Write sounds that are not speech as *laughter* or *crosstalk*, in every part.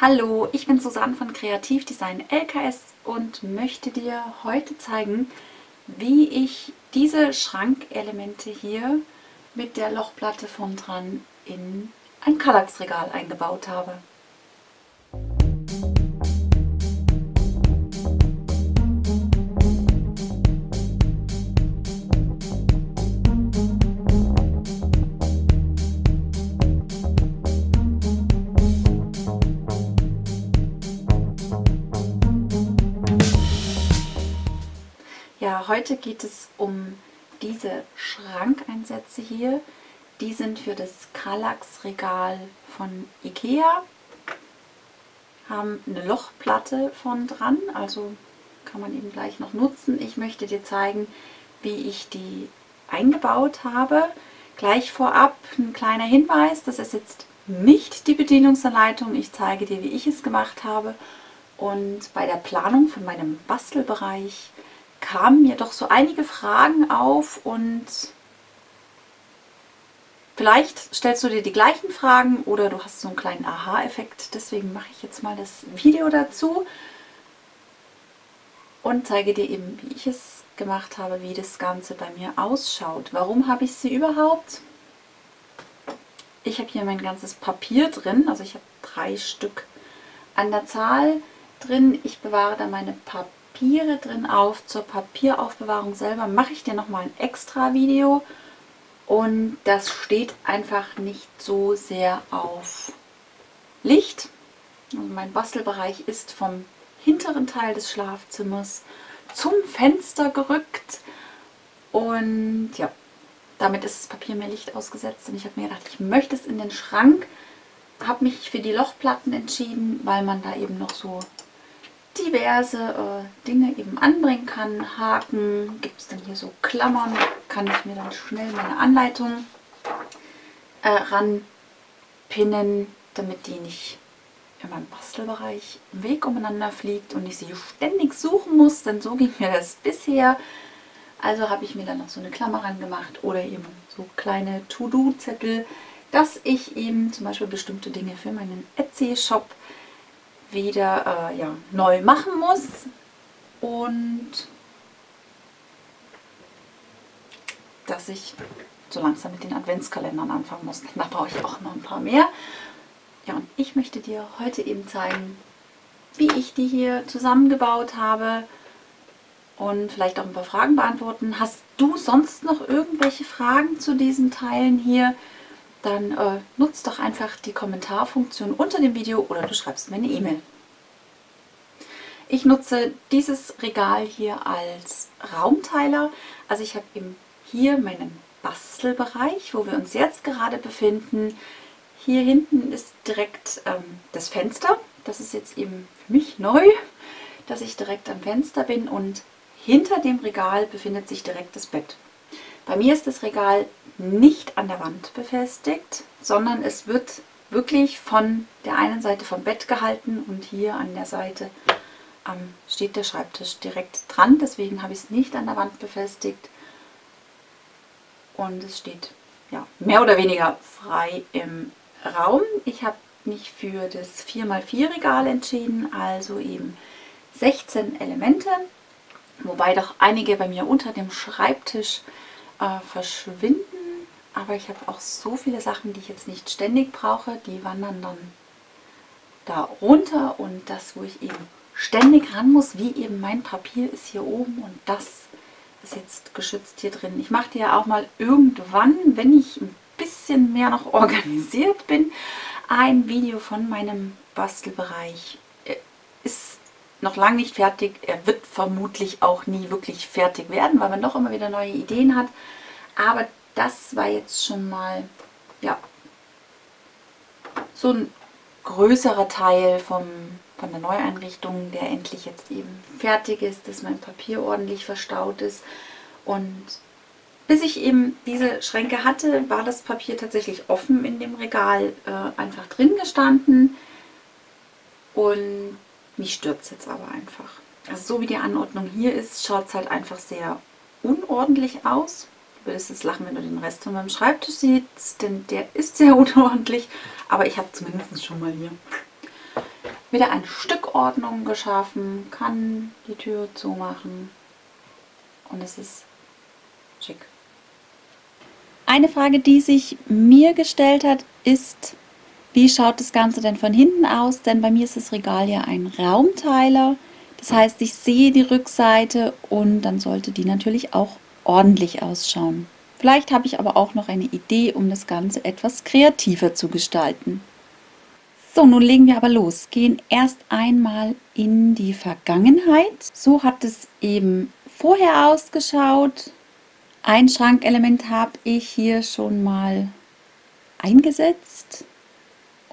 Hallo, ich bin Susanne von Kreativdesign LKS und möchte dir heute zeigen, wie ich diese Schrankelemente hier mit der Lochplatte von dran in ein Kallax-Regal eingebaut habe. Heute geht es um diese Schrankeinsätze hier. Die sind für das Kallax-Regal von Ikea. Haben eine Lochplatte von dran, also kann man eben gleich noch nutzen. Ich möchte dir zeigen, wie ich die eingebaut habe. Gleich vorab ein kleiner Hinweis, das ist jetzt nicht die Bedienungsanleitung. Ich zeige dir, wie ich es gemacht habe. Und bei der Planung von meinem Bastelbereich kamen mir doch so einige Fragen auf und vielleicht stellst du dir die gleichen Fragen oder du hast so einen kleinen Aha-Effekt. Deswegen mache ich jetzt mal das Video dazu und zeige dir eben, wie ich es gemacht habe, wie das Ganze bei mir ausschaut. Warum habe ich sie überhaupt? Ich habe hier mein ganzes Papier drin, also ich habe drei Stück an der Zahl drin. Ich bewahre da meine Papier Papiere drin auf. Zur Papieraufbewahrung selber mache ich dir nochmal ein extra Video. Und das steht einfach nicht so sehr auf Licht. Also mein Bastelbereich ist vom hinteren Teil des Schlafzimmers zum Fenster gerückt. Und ja, damit ist das Papier mehr Licht ausgesetzt. Und ich habe mir gedacht, ich möchte es in den Schrank. Habe mich für die Lochplatten entschieden, weil man da eben noch so diverse äh, Dinge eben anbringen kann. Haken, gibt es dann hier so Klammern, kann ich mir dann schnell meine Anleitung äh, ranpinnen, damit die nicht in meinem Bastelbereich im Weg umeinander fliegt und ich sie ständig suchen muss, denn so ging mir das bisher. Also habe ich mir dann noch so eine Klammer ran gemacht oder eben so kleine To-Do-Zettel, dass ich eben zum Beispiel bestimmte Dinge für meinen Etsy-Shop wieder äh, ja, neu machen muss. Und dass ich so langsam mit den Adventskalendern anfangen muss. Da brauche ich auch noch ein paar mehr. Ja, und ich möchte dir heute eben zeigen, wie ich die hier zusammengebaut habe und vielleicht auch ein paar Fragen beantworten. Hast du sonst noch irgendwelche Fragen zu diesen Teilen hier? Dann äh, nutzt doch einfach die Kommentarfunktion unter dem Video oder du schreibst mir eine E-Mail. Ich nutze dieses Regal hier als Raumteiler. Also ich habe eben hier meinen Bastelbereich, wo wir uns jetzt gerade befinden. Hier hinten ist direkt ähm, das Fenster. Das ist jetzt eben für mich neu, dass ich direkt am Fenster bin und hinter dem Regal befindet sich direkt das Bett. Bei mir ist das Regal nicht an der Wand befestigt, sondern es wird wirklich von der einen Seite vom Bett gehalten und hier an der Seite ähm, steht der Schreibtisch direkt dran. Deswegen habe ich es nicht an der Wand befestigt und es steht ja, mehr oder weniger frei im Raum. Ich habe mich für das 4x4 Regal entschieden, also eben 16 Elemente, wobei doch einige bei mir unter dem Schreibtisch äh, verschwinden. Aber ich habe auch so viele Sachen, die ich jetzt nicht ständig brauche, die wandern dann da runter. Und das, wo ich eben ständig ran muss, wie eben mein Papier ist hier oben und das ist jetzt geschützt hier drin. Ich mache dir ja auch mal irgendwann, wenn ich ein bisschen mehr noch *laughs* organisiert bin, ein Video von meinem Bastelbereich. Noch lange nicht fertig. Er wird vermutlich auch nie wirklich fertig werden, weil man doch immer wieder neue Ideen hat. Aber das war jetzt schon mal ja, so ein größerer Teil vom, von der Neueinrichtung, der endlich jetzt eben fertig ist, dass mein Papier ordentlich verstaut ist. Und bis ich eben diese Schränke hatte, war das Papier tatsächlich offen in dem Regal äh, einfach drin gestanden. Und mich stört es jetzt aber einfach. Also so wie die Anordnung hier ist, schaut es halt einfach sehr unordentlich aus. Du würdest jetzt lachen, wenn du den Rest von meinem Schreibtisch siehst, denn der ist sehr *laughs* unordentlich. Aber ich habe zumindest schon mal hier wieder ein Stück Ordnung geschaffen, kann die Tür zumachen und es ist schick. Eine Frage, die sich mir gestellt hat, ist, wie schaut das Ganze denn von hinten aus? Denn bei mir ist das Regal ja ein Raumteiler. Das heißt, ich sehe die Rückseite und dann sollte die natürlich auch ordentlich ausschauen. Vielleicht habe ich aber auch noch eine Idee, um das Ganze etwas kreativer zu gestalten. So, nun legen wir aber los. Gehen erst einmal in die Vergangenheit. So hat es eben vorher ausgeschaut. Ein Schrankelement habe ich hier schon mal eingesetzt.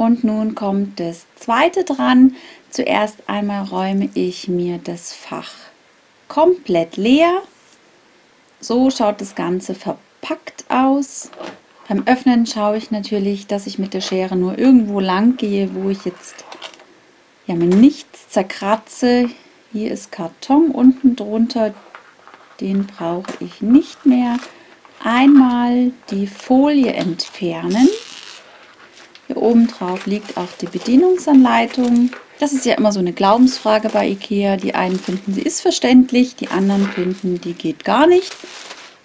Und nun kommt das zweite dran. Zuerst einmal räume ich mir das Fach komplett leer. So schaut das Ganze verpackt aus. Beim Öffnen schaue ich natürlich, dass ich mit der Schere nur irgendwo lang gehe, wo ich jetzt ja mir nichts zerkratze. Hier ist Karton unten drunter, den brauche ich nicht mehr. Einmal die Folie entfernen. Hier oben drauf liegt auch die Bedienungsanleitung. Das ist ja immer so eine Glaubensfrage bei Ikea. Die einen finden, sie ist verständlich, die anderen finden, die geht gar nicht.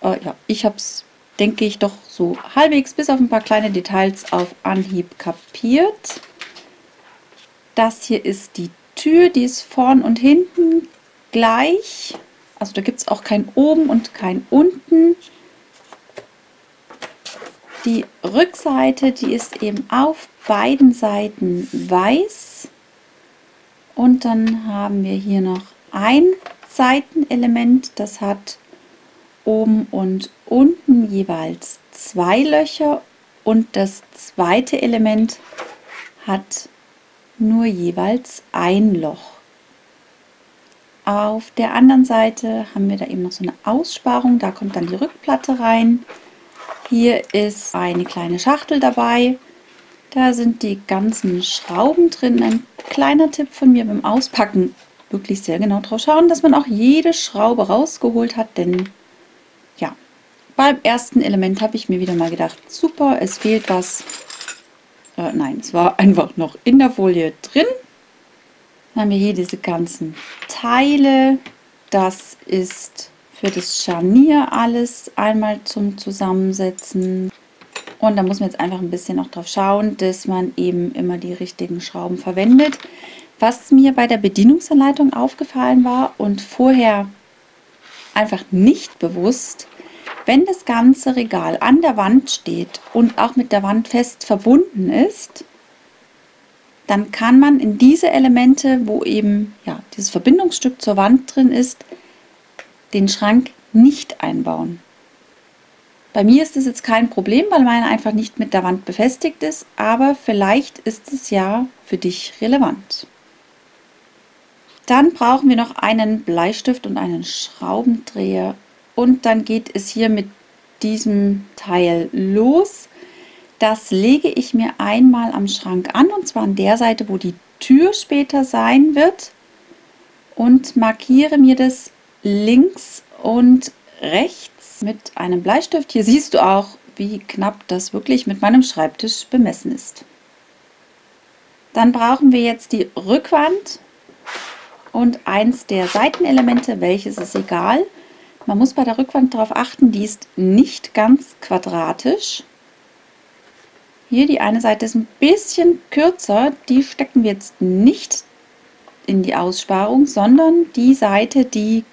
Äh, ja, ich habe es denke ich, doch so halbwegs bis auf ein paar kleine Details auf Anhieb kapiert. Das hier ist die Tür, die ist vorn und hinten gleich. Also da gibt es auch kein oben und kein unten. Die Rückseite, die ist eben auf beiden Seiten weiß. Und dann haben wir hier noch ein Seitenelement, das hat oben und unten jeweils zwei Löcher und das zweite Element hat nur jeweils ein Loch. Auf der anderen Seite haben wir da eben noch so eine Aussparung, da kommt dann die Rückplatte rein. Hier ist eine kleine Schachtel dabei. Da sind die ganzen Schrauben drin. Ein kleiner Tipp von mir beim Auspacken, wirklich sehr genau drauf schauen, dass man auch jede Schraube rausgeholt hat, denn beim ersten Element habe ich mir wieder mal gedacht, super, es fehlt was. Äh, nein, es war einfach noch in der Folie drin. Dann haben wir hier diese ganzen Teile. Das ist für das Scharnier alles einmal zum Zusammensetzen. Und da muss man jetzt einfach ein bisschen noch drauf schauen, dass man eben immer die richtigen Schrauben verwendet. Was mir bei der Bedienungsanleitung aufgefallen war und vorher einfach nicht bewusst, wenn das ganze Regal an der Wand steht und auch mit der Wand fest verbunden ist, dann kann man in diese Elemente, wo eben ja, dieses Verbindungsstück zur Wand drin ist, den Schrank nicht einbauen. Bei mir ist es jetzt kein Problem, weil meine einfach nicht mit der Wand befestigt ist, aber vielleicht ist es ja für dich relevant. Dann brauchen wir noch einen Bleistift und einen Schraubendreher und dann geht es hier mit diesem Teil los. Das lege ich mir einmal am Schrank an und zwar an der Seite, wo die Tür später sein wird und markiere mir das links und rechts mit einem Bleistift. Hier siehst du auch, wie knapp das wirklich mit meinem Schreibtisch bemessen ist. Dann brauchen wir jetzt die Rückwand und eins der Seitenelemente, welches ist egal. Man muss bei der Rückwand darauf achten, die ist nicht ganz quadratisch. Hier die eine Seite ist ein bisschen kürzer, die stecken wir jetzt nicht in die Aussparung, sondern die Seite, die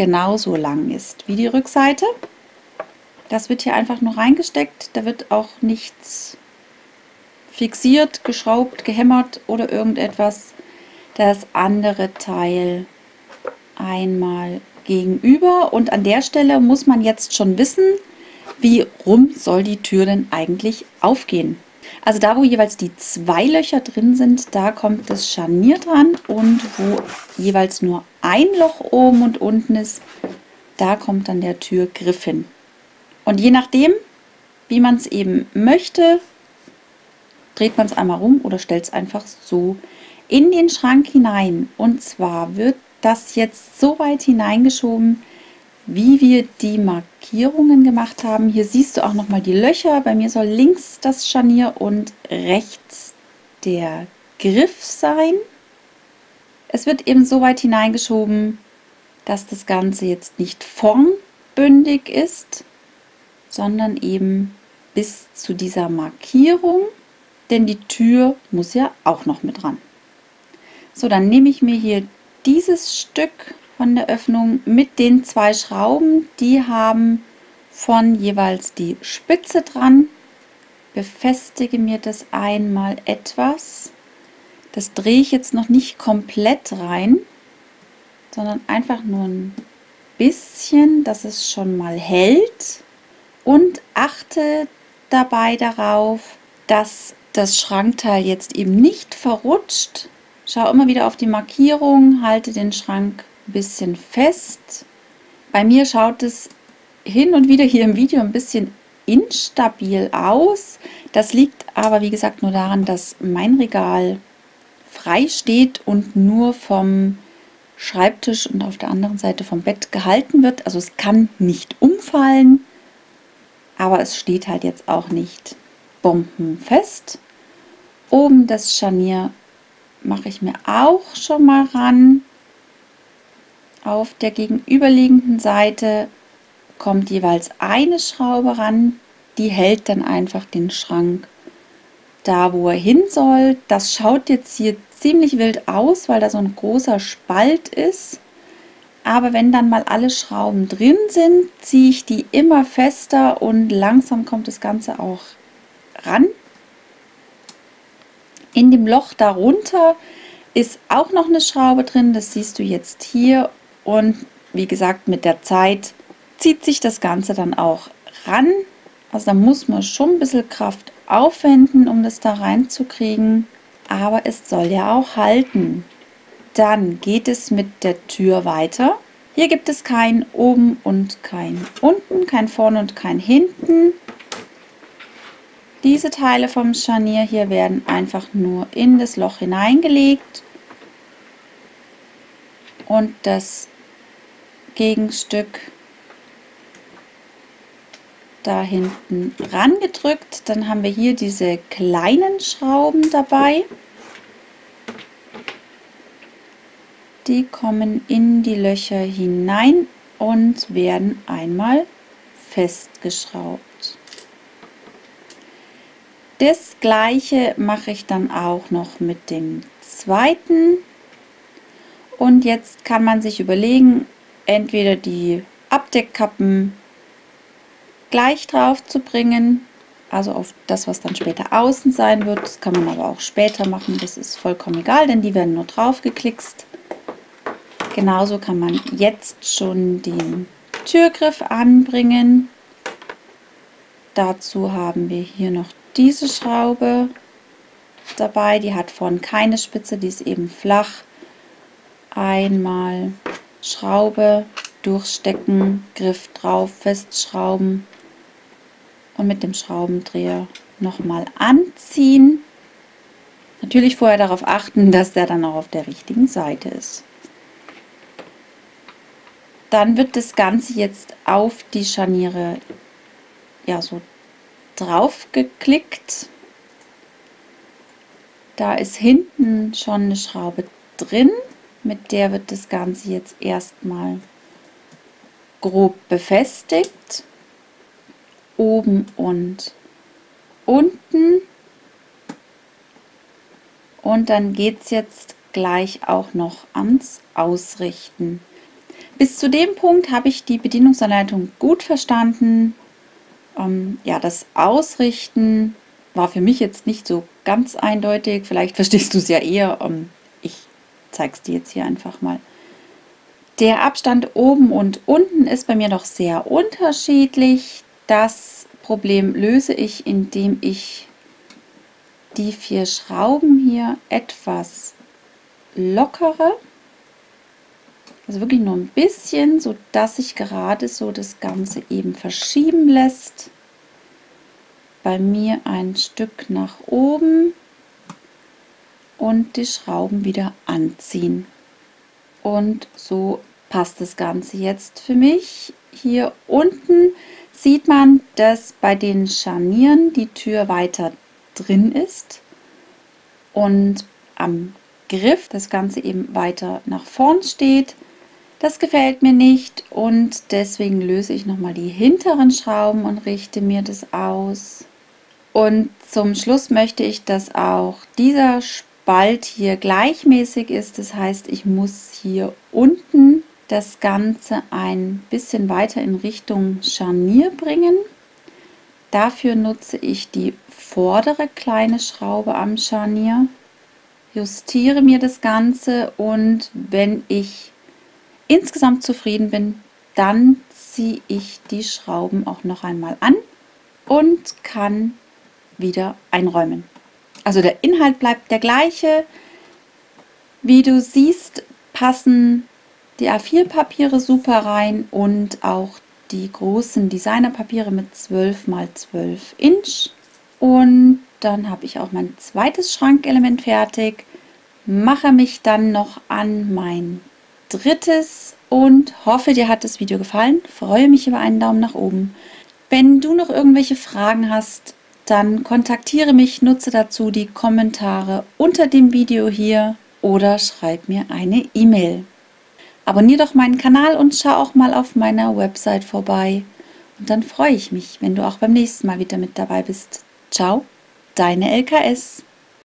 genauso lang ist wie die Rückseite. Das wird hier einfach nur reingesteckt, da wird auch nichts fixiert, geschraubt, gehämmert oder irgendetwas. Das andere Teil einmal gegenüber und an der Stelle muss man jetzt schon wissen, wie rum soll die Tür denn eigentlich aufgehen. Also da, wo jeweils die zwei Löcher drin sind, da kommt das Scharnier dran und wo jeweils nur ein Loch oben und unten ist, da kommt dann der Türgriff hin. Und je nachdem, wie man es eben möchte, dreht man es einmal rum oder stellt es einfach so in den Schrank hinein. Und zwar wird das jetzt so weit hineingeschoben, wie wir die Markierungen gemacht haben. Hier siehst du auch noch mal die Löcher. Bei mir soll links das Scharnier und rechts der Griff sein. Es wird eben so weit hineingeschoben, dass das Ganze jetzt nicht formbündig ist, sondern eben bis zu dieser Markierung, denn die Tür muss ja auch noch mit dran. So, dann nehme ich mir hier dieses Stück von der Öffnung mit den zwei Schrauben, die haben von jeweils die Spitze dran, befestige mir das einmal etwas. Das drehe ich jetzt noch nicht komplett rein, sondern einfach nur ein bisschen, dass es schon mal hält und achte dabei darauf, dass das Schrankteil jetzt eben nicht verrutscht. Schau immer wieder auf die Markierung, halte den Schrank ein bisschen fest. Bei mir schaut es hin und wieder hier im Video ein bisschen instabil aus. Das liegt aber wie gesagt nur daran, dass mein Regal frei steht und nur vom Schreibtisch und auf der anderen Seite vom Bett gehalten wird. Also es kann nicht umfallen, aber es steht halt jetzt auch nicht bombenfest. Oben das Scharnier mache ich mir auch schon mal ran. Auf der gegenüberliegenden Seite kommt jeweils eine Schraube ran, die hält dann einfach den Schrank da, wo er hin soll. Das schaut jetzt hier ziemlich wild aus, weil da so ein großer Spalt ist. Aber wenn dann mal alle Schrauben drin sind, ziehe ich die immer fester und langsam kommt das Ganze auch ran. In dem Loch darunter ist auch noch eine Schraube drin, das siehst du jetzt hier. Und wie gesagt, mit der Zeit zieht sich das Ganze dann auch ran. Also da muss man schon ein bisschen Kraft aufwenden, um das da reinzukriegen. Aber es soll ja auch halten. Dann geht es mit der Tür weiter. Hier gibt es kein oben und kein unten, kein vorne und kein hinten. Diese Teile vom Scharnier hier werden einfach nur in das Loch hineingelegt und das Gegenstück da hinten rangedrückt. Dann haben wir hier diese kleinen Schrauben dabei. Die kommen in die Löcher hinein und werden einmal festgeschraubt. Das gleiche mache ich dann auch noch mit dem zweiten. Und jetzt kann man sich überlegen, entweder die Abdeckkappen gleich drauf zu bringen, also auf das, was dann später außen sein wird. Das kann man aber auch später machen, das ist vollkommen egal, denn die werden nur drauf geklickst. Genauso kann man jetzt schon den Türgriff anbringen. Dazu haben wir hier noch diese Schraube dabei. Die hat vorne keine Spitze, die ist eben flach. Einmal Schraube durchstecken, Griff drauf, festschrauben und mit dem Schraubendreher nochmal anziehen. Natürlich vorher darauf achten, dass der dann auch auf der richtigen Seite ist. Dann wird das Ganze jetzt auf die Scharniere ja so drauf geklickt. Da ist hinten schon eine Schraube drin. Mit der wird das Ganze jetzt erstmal grob befestigt oben und unten. Und dann geht es jetzt gleich auch noch ans Ausrichten. Bis zu dem Punkt habe ich die Bedienungsanleitung gut verstanden. Ähm, ja, das Ausrichten war für mich jetzt nicht so ganz eindeutig. Vielleicht verstehst du es ja eher. Ähm, ich zeige es dir jetzt hier einfach mal. Der Abstand oben und unten ist bei mir noch sehr unterschiedlich. Das Problem löse ich, indem ich die vier Schrauben hier etwas lockere. Also wirklich nur ein bisschen, so dass sich gerade so das Ganze eben verschieben lässt. Bei mir ein Stück nach oben und die Schrauben wieder anziehen. Und so passt das Ganze jetzt für mich. Hier unten sieht man, dass bei den Scharnieren die Tür weiter drin ist und am Griff das Ganze eben weiter nach vorn steht. Das gefällt mir nicht und deswegen löse ich nochmal die hinteren Schrauben und richte mir das aus. Und zum Schluss möchte ich, dass auch dieser Spalt hier gleichmäßig ist. Das heißt, ich muss hier unten das Ganze ein bisschen weiter in Richtung Scharnier bringen. Dafür nutze ich die vordere kleine Schraube am Scharnier, justiere mir das Ganze und wenn ich insgesamt zufrieden bin, dann ziehe ich die Schrauben auch noch einmal an und kann wieder einräumen. Also der Inhalt bleibt der gleiche. Wie du siehst, passen die A4-Papiere super rein und auch die großen Designerpapiere mit 12 x 12 Inch. Und dann habe ich auch mein zweites Schrankelement fertig. Mache mich dann noch an mein drittes und hoffe, dir hat das Video gefallen. Freue mich über einen Daumen nach oben. Wenn du noch irgendwelche Fragen hast, dann kontaktiere mich, nutze dazu die Kommentare unter dem Video hier oder schreib mir eine E-Mail. Abonniere doch meinen Kanal und schau auch mal auf meiner Website vorbei. Und dann freue ich mich, wenn du auch beim nächsten Mal wieder mit dabei bist. Ciao, deine LKS.